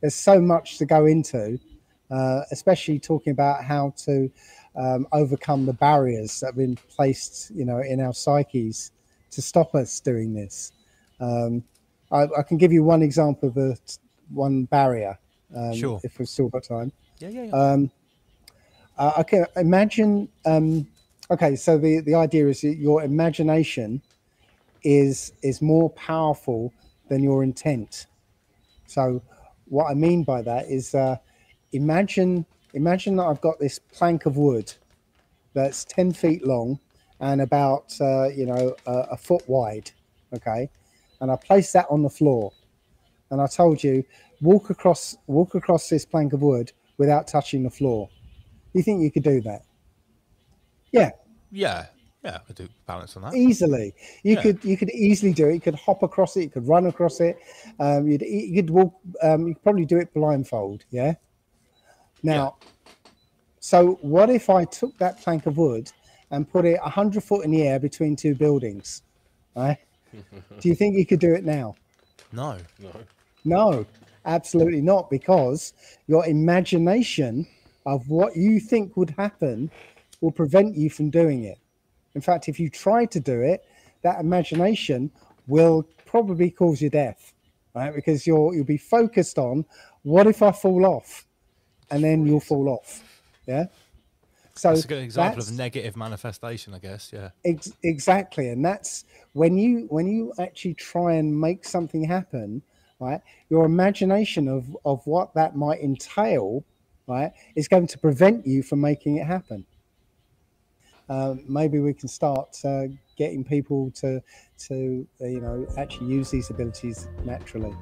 there's so much to go into, uh, especially talking about how to um, overcome the barriers that have been placed, you know, in our psyches to stop us doing this. Um, I, I, can give you one example of a, one barrier, um, sure. if we've still got time. Yeah, yeah, yeah. Um, uh, okay, imagine. Um, okay, so the the idea is that your imagination is is more powerful than your intent. So, what I mean by that is, uh, imagine imagine that I've got this plank of wood that's ten feet long and about uh, you know a, a foot wide. Okay, and I place that on the floor, and I told you walk across walk across this plank of wood without touching the floor. You think you could do that? Yeah. Yeah. Yeah, I do balance on that easily. You yeah. could you could easily do it. You could hop across it. You could run across it. Um, you'd you could walk. Um, you could probably do it blindfold. Yeah. Now, yeah. so what if I took that plank of wood and put it hundred foot in the air between two buildings? Right? do you think you could do it now? No. No. No, absolutely not, because your imagination of what you think would happen will prevent you from doing it. In fact, if you try to do it, that imagination will probably cause you death, right? Because you'll you'll be focused on what if I fall off, and then you'll fall off. Yeah. So that's a good example of negative manifestation, I guess. Yeah. Ex- exactly, and that's when you when you actually try and make something happen, right? Your imagination of of what that might entail, right, is going to prevent you from making it happen. Uh, maybe we can start uh, getting people to to you know actually use these abilities naturally.